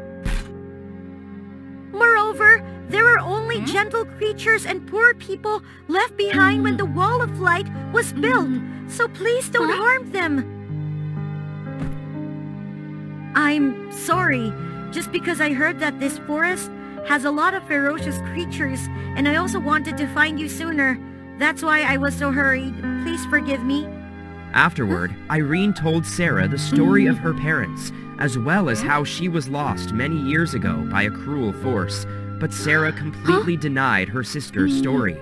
Moreover, there were only hmm? gentle creatures and poor people left behind when hmm. the Wall of Light was hmm. built. So please don't harm them. I'm sorry, just because I heard that this forest has a lot of ferocious creatures, and I also wanted to find you sooner. That's why I was so hurried. Please forgive me. Afterward, Irene told Sarah the story of her parents, as well as how she was lost many years ago by a cruel force, but Sarah completely denied her sister's hmm? story.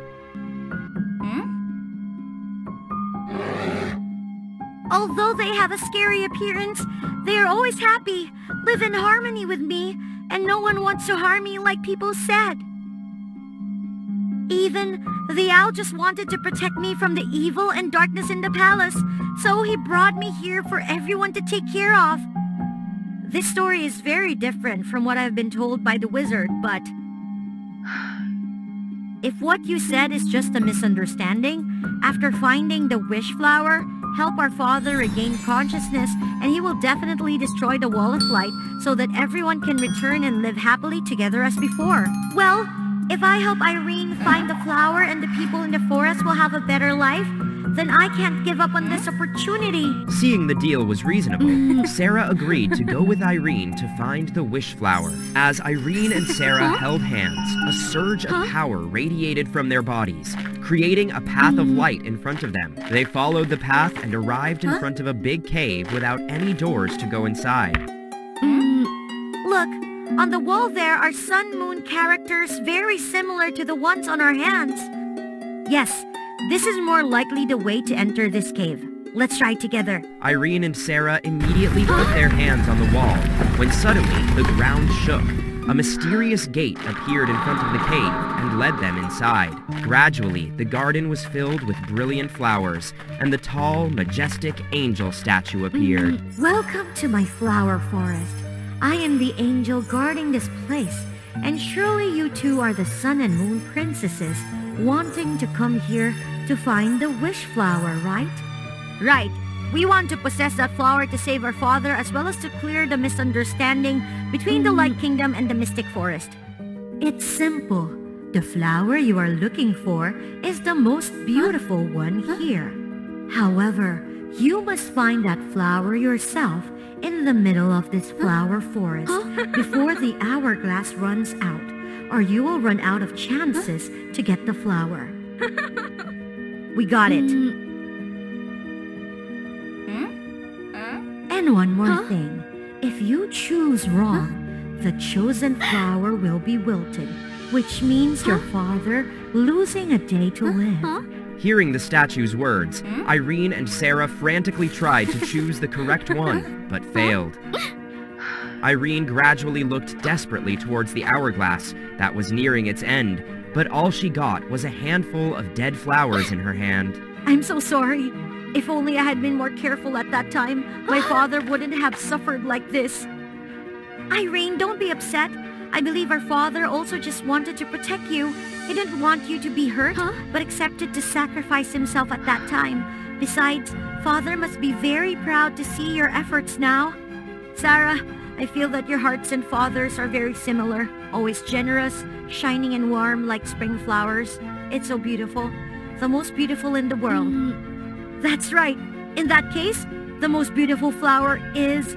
Hmm? Although they have a scary appearance, they are always happy, live in harmony with me, and no one wants to harm me like people said. Even the owl just wanted to protect me from the evil and darkness in the palace, so he brought me here for everyone to take care of. This story is very different from what I've been told by the wizard, but... If what you said is just a misunderstanding, after finding the wish flower, help our father regain consciousness and he will definitely destroy the wall of light so that everyone can return and live happily together as before. Well, if I help Irene find the flower and the people in the forest will have a better life, then I can't give up on this opportunity. Seeing the deal was reasonable, Sarah agreed to go with Irene to find the wish flower. As Irene and Sarah held hands, a surge of power radiated from their bodies, creating a path of mm-hmm. light in front of them. They followed the path and arrived in front of a big cave without any doors to go inside. Mm. Look, on the wall there are sun-moon characters very similar to the ones on our hands. Yes, this is more likely the way to enter this cave. Let's try together. Irene and Sarah immediately put their hands on the wall, when suddenly the ground shook. A mysterious gate appeared in front of the cave and led them inside. Gradually, the garden was filled with brilliant flowers, and the tall, majestic angel statue appeared. Mm-hmm. Welcome to my flower forest. I am the angel guarding this place, and surely you two are the sun and moon princesses wanting to come here to find the wish flower, right? Right. We want to possess that flower to save our father as well as to clear the misunderstanding between the Light Kingdom and the Mystic Forest. It's simple. The flower you are looking for is the most beautiful one here. However, you must find that flower yourself in the middle of this flower forest before the hourglass runs out, or you will run out of chances to get the flower. We got it. Mm. Mm? And one more thing. If you choose wrong, the chosen flower will be wilted, which means your father losing a day to live. Hearing the statue's words, hmm? Irene and Sarah frantically tried to choose the correct one, but failed. Irene gradually looked desperately towards the hourglass that was nearing its end, but all she got was a handful of dead flowers in her hand. I'm so sorry. If only I had been more careful at that time, my father wouldn't have suffered like this. Irene, don't be upset. I believe our father also just wanted to protect you. He didn't want you to be hurt, Huh? but accepted to sacrifice himself at that time. Besides, father must be very proud to see your efforts now. Sarah, I feel that your hearts and father's are very similar. Always generous, shining and warm like spring flowers. It's so beautiful. The most beautiful in the world. Mm. That's right. In that case, the most beautiful flower is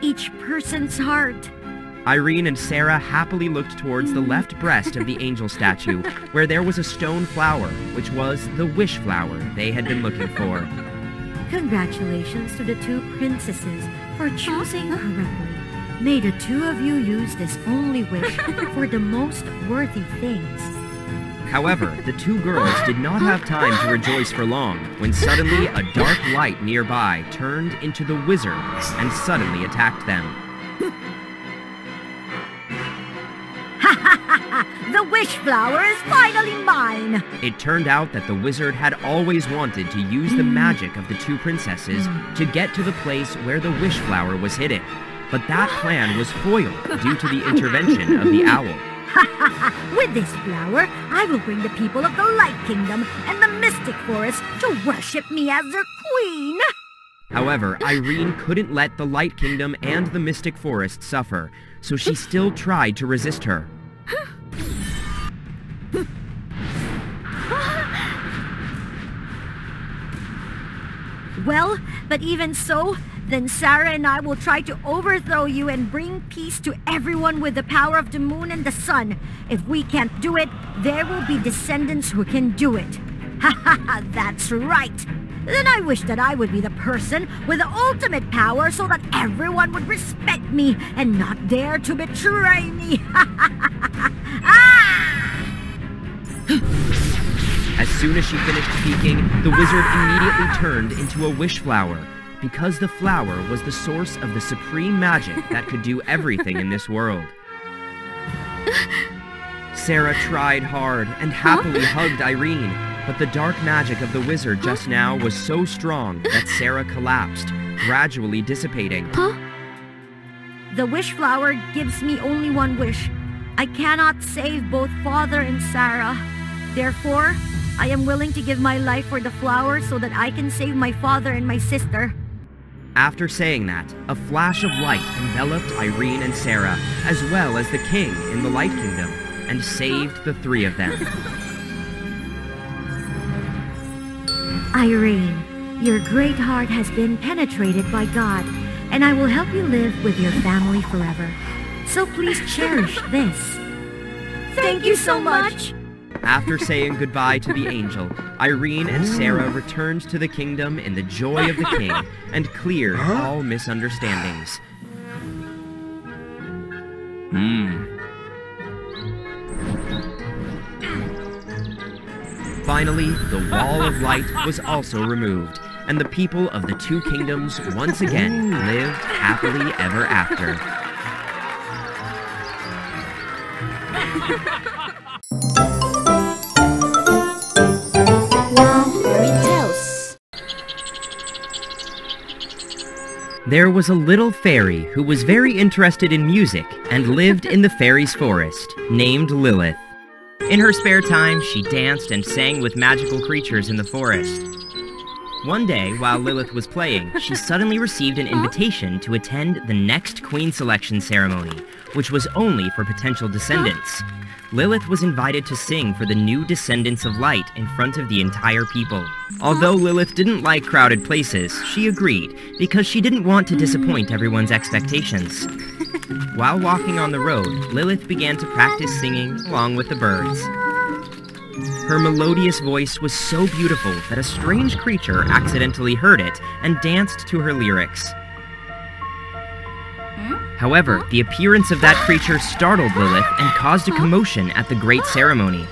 each person's heart. Irene and Sarah happily looked towards the left breast of the angel statue, where there was a stone flower, which was the wish flower they had been looking for. Congratulations to the two princesses for choosing correctly. May the two of you use this only wish for the most worthy things. However, the two girls did not have time to rejoice for long when suddenly a dark light nearby turned into the wizard and suddenly attacked them. The wish flower is finally mine! It turned out that the wizard had always wanted to use the magic of the two princesses to get to the place where the wish flower was hidden. But that plan was foiled due to the intervention of the owl. With this flower, I will bring the people of the Light Kingdom and the Mystic Forest to worship me as their queen! However, Irene couldn't let the Light Kingdom and the Mystic Forest suffer, so she still tried to resist her. Well, but even so, then Sarah and I will try to overthrow you and bring peace to everyone with the power of the moon and the sun. If we can't do it, there will be descendants who can do it. Ha ha ha, that's right. Then I wish that I would be the person with the ultimate power so that everyone would respect me and not dare to betray me. Ah! As soon as she finished speaking, the wizard immediately turned into a wish flower, because the flower was the source of the supreme magic that could do everything in this world. Sarah tried hard and happily hugged Irene, but the dark magic of the wizard just now was so strong that Sarah collapsed, gradually dissipating. The wish flower gives me only one wish. I cannot save both father and Sarah. Therefore, I am willing to give my life for the flower so that I can save my father and my sister. After saying that, a flash of light enveloped Irene and Sarah, as well as the king in the Light Kingdom, and saved the three of them. Irene, your great heart has been penetrated by God, and I will help you live with your family forever. So please cherish this. Thank you so much. After saying goodbye to the angel, Irene and Sarah returned to the kingdom in the joy of the king and cleared all misunderstandings. Hmm. Finally, the wall of light was also removed, and the people of the two kingdoms once again lived happily ever after. There was a little fairy who was very interested in music and lived in the fairy's forest, named Lilith. In her spare time, she danced and sang with magical creatures in the forest. One day, while Lilith was playing, she suddenly received an invitation to attend the next queen selection ceremony, which was only for potential descendants. Lilith was invited to sing for the new descendants of light in front of the entire people. Although Lilith didn't like crowded places, she agreed because she didn't want to disappoint everyone's expectations. While walking on the road, Lilith began to practice singing along with the birds. Her melodious voice was so beautiful that a strange creature accidentally heard it and danced to her lyrics. However, the appearance of that creature startled Lilith and caused a commotion at the great ceremony.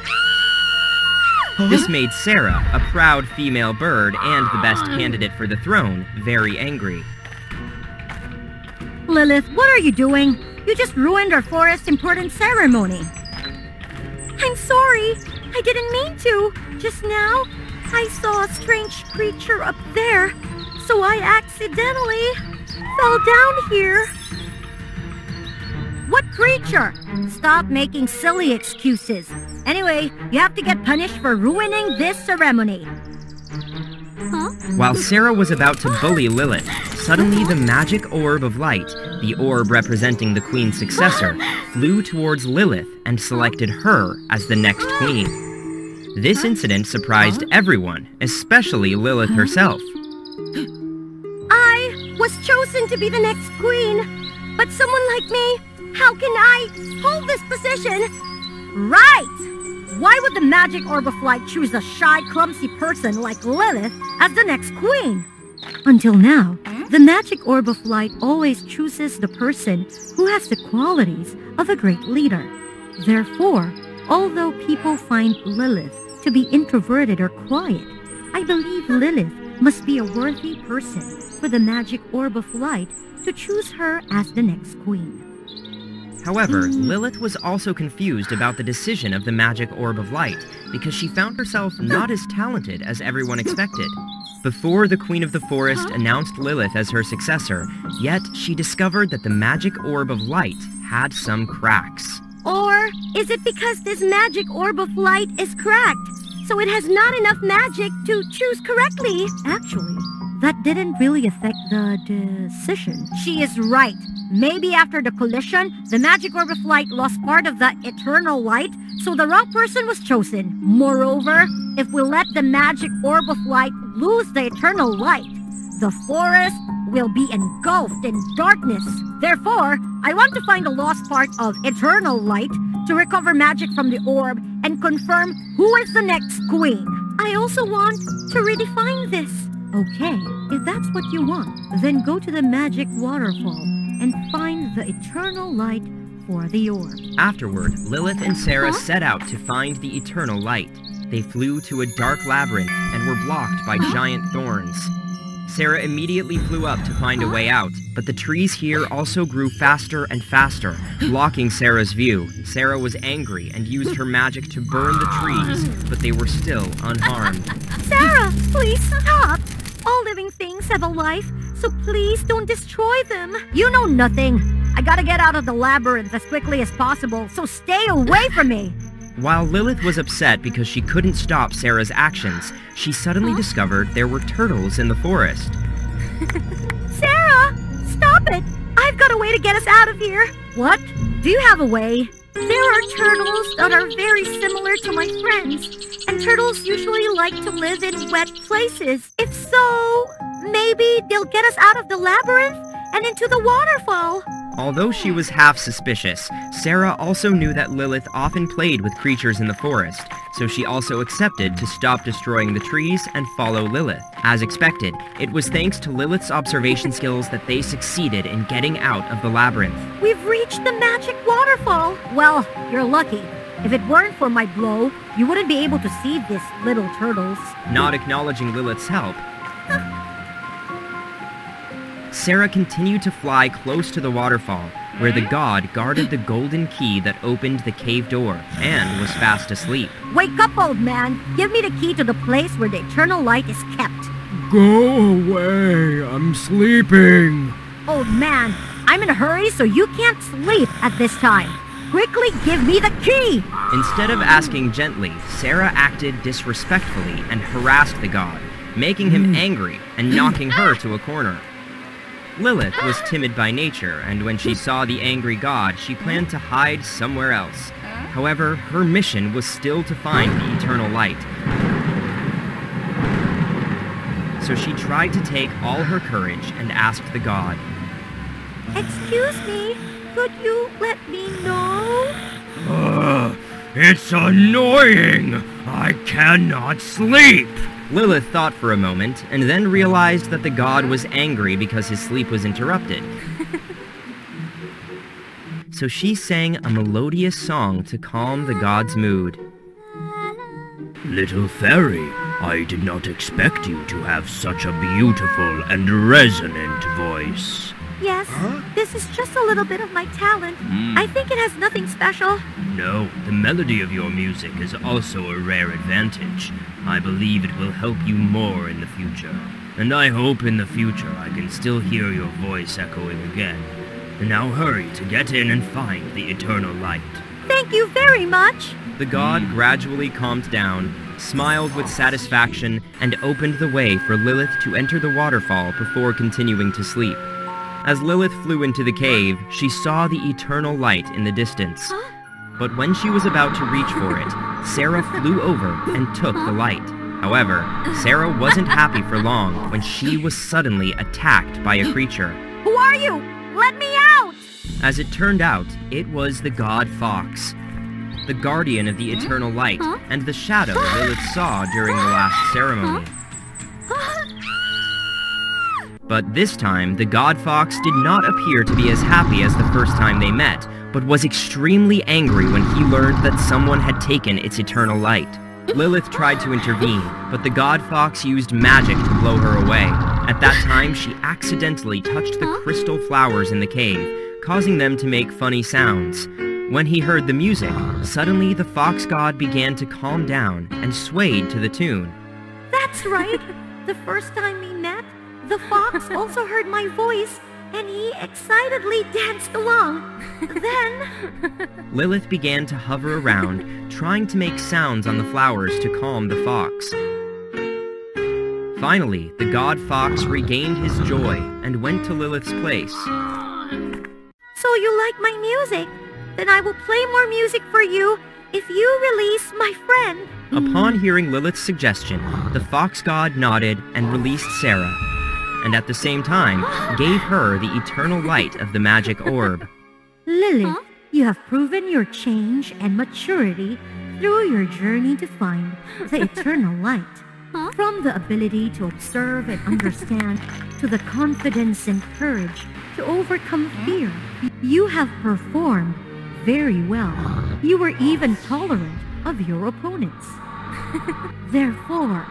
This made Sarah, a proud female bird and the best candidate for the throne, very angry. Lilith, what are you doing? You just ruined our forest important ceremony. I'm sorry. I didn't mean to. Just now, I saw a strange creature up there, so I accidentally fell down here. What creature? Stop making silly excuses. Anyway, you have to get punished for ruining this ceremony. While Sarah was about to bully Lilith, suddenly the magic orb of light, the orb representing the queen's successor, flew towards Lilith and selected her as the next queen. This incident surprised everyone, especially Lilith herself. I was chosen to be the next queen, but someone like me, how can I hold this position? Right! Why would the magic orb of light choose a shy, clumsy person like Lilith as the next queen? Until now, the magic orb of light always chooses the person who has the qualities of a great leader. Therefore, although people find Lilith to be introverted or quiet, I believe Lilith must be a worthy person for the magic orb of light to choose her as the next queen. However, Lilith was also confused about the decision of the magic orb of light because she found herself not as talented as everyone expected. Before the Queen of the Forest announced Lilith as her successor, yet she discovered that the magic orb of light had some cracks. Or is it because this magic orb of light is cracked, so it has not enough magic to choose correctly? Actually, that didn't really affect the decision. She is right. Maybe after the collision, the magic orb of light lost part of the eternal light, so the wrong person was chosen. Moreover, if we let the magic orb of light lose the eternal light, the forest will be engulfed in darkness. Therefore, I want to find the lost part of eternal light to recover magic from the orb and confirm who is the next queen. I also want to redefine this. Okay, if that's what you want, then go to the magic waterfall and find the eternal light for the orb. Afterward, Lilith and Sarah set out to find the eternal light. They flew to a dark labyrinth and were blocked by giant thorns. Sarah immediately flew up to find a way out, but the trees here also grew faster and faster, blocking Sarah's view. Sarah was angry and used her magic to burn the trees, but they were still unharmed. Sarah, please stop! All living things have a life, so please don't destroy them. You know nothing. I gotta get out of the labyrinth as quickly as possible, so stay away from me. While Lilith was upset because she couldn't stop Sarah's actions, she suddenly discovered there were turtles in the forest. Sarah, stop it! I've got a way to get us out of here. What? Do you have a way? There are turtles that are very similar to my friends, and turtles usually like to live in wet places. If so, maybe they'll get us out of the labyrinth and into the waterfall. Although she was half suspicious, Sarah also knew that Lilith often played with creatures in the forest, so she also accepted to stop destroying the trees and follow Lilith. As expected, it was thanks to Lilith's observation skills that they succeeded in getting out of the labyrinth. We've reached the magic waterfall. Well, you're lucky. If it weren't for my blow, you wouldn't be able to see this, little turtles. Not acknowledging Lilith's help, Sarah continued to fly close to the waterfall, where the god guarded the golden key that opened the cave door and was fast asleep. Wake up, old man. Give me the key to the place where the eternal light is kept. Go away, I'm sleeping. Old man, I'm in a hurry so you can't sleep at this time. Quickly give me the key! Instead of asking gently, Sarah acted disrespectfully and harassed the god, making him hmm. angry and knocking her to a corner. Lilith was timid by nature, and when she saw the angry god, she planned to hide somewhere else. However, her mission was still to find the eternal light. So she tried to take all her courage and asked the god, Excuse me, could you let me know? Ugh, it's annoying. I cannot sleep. Lilith thought for a moment, and then realized that the god was angry because his sleep was interrupted. so she sang a melodious song to calm the god's mood. Little fairy, I did not expect you to have such a beautiful and resonant voice. Yes, this is just a little bit of my talent. Hmm. I think it has nothing special. No, the melody of your music is also a rare advantage. I believe it will help you more in the future. And I hope in the future I can still hear your voice echoing again. And now hurry to get in and find the eternal light. Thank you very much. The god hmm. gradually calmed down, smiled with satisfaction, and opened the way for Lilith to enter the waterfall before continuing to sleep. As Lilith flew into the cave, she saw the eternal light in the distance. But when she was about to reach for it, Sarah flew over and took the light. However, Sarah wasn't happy for long when she was suddenly attacked by a creature. Who are you? Let me out! As it turned out, it was the god Fox, the guardian of the eternal light, and the shadow Lilith saw during the last ceremony. But this time, the god Fox did not appear to be as happy as the first time they met, but was extremely angry when he learned that someone had taken its eternal light. Lilith tried to intervene, but the god Fox used magic to blow her away. At that time, she accidentally touched the crystal flowers in the cave, causing them to make funny sounds. When he heard the music, suddenly the fox god began to calm down and swayed to the tune. That's right. The first time we met, the fox also heard my voice, and he excitedly danced along. Then, Lilith began to hover around, trying to make sounds on the flowers to calm the fox. Finally, the god fox regained his joy and went to Lilith's place. so you like my music? Then I will play more music for you if you release my friend. Upon hearing Lilith's suggestion, the fox god nodded and released Sarah, and at the same time gave her the eternal light of the magic orb. Lilith, you have proven your change and maturity through your journey to find the eternal light. From the ability to observe and understand to the confidence and courage to overcome hmm? fear, you have performed very well. You were even tolerant of your opponents. Therefore,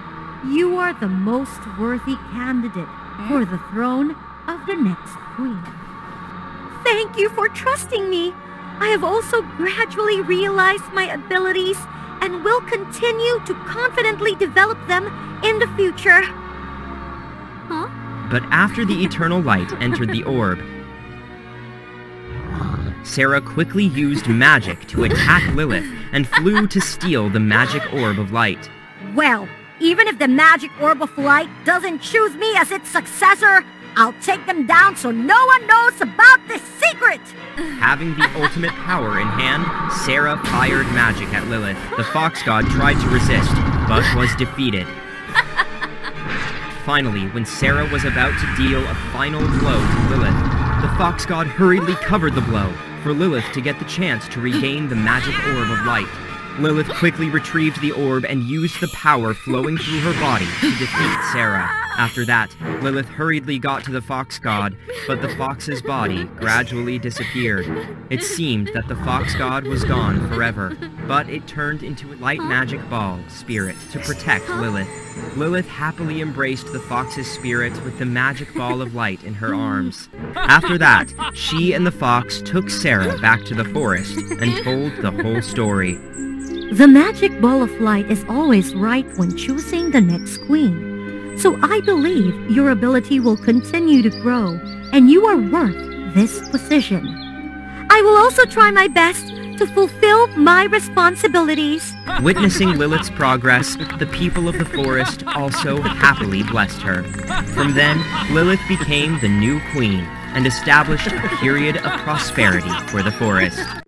you are the most worthy candidate for the throne of the next queen. Thank you for trusting me. I have also gradually realized my abilities and will continue to confidently develop them in the future. Huh? But after the eternal light entered the orb, Sarah quickly used magic to attack Lilith and flew to steal the magic orb of light. Well, even if the magic orb of light doesn't choose me as its successor, I'll take them down so no one knows about this secret! Having the ultimate power in hand, Sarah fired magic at Lilith. The fox god tried to resist, but was defeated. Finally, when Sarah was about to deal a final blow to Lilith, the fox god hurriedly covered the blow for Lilith to get the chance to regain the magic orb of light. Lilith quickly retrieved the orb and used the power flowing through her body to defeat Sarah. After that, Lilith hurriedly got to the fox god, but the fox's body gradually disappeared. It seemed that the fox god was gone forever, but it turned into a light magic ball spirit to protect Lilith. Lilith happily embraced the fox's spirit with the magic ball of light in her arms. After that, she and the fox took Sarah back to the forest and told the whole story. The magic ball of light is always right when choosing the next queen. So I believe your ability will continue to grow and you are worth this position. I will also try my best to fulfill my responsibilities. Witnessing Lilith's progress, the people of the forest also happily blessed her. From then, Lilith became the new queen and established a period of prosperity for the forest.